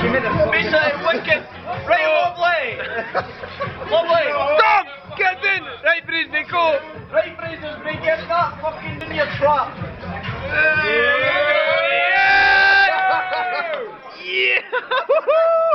Misha wicked. Ray, lovely. Lovely. Stop! Get in. Right, Brisbane, go! Right, Fraser's been Get that fucking in your trap. Yeah! yeah! Yeah!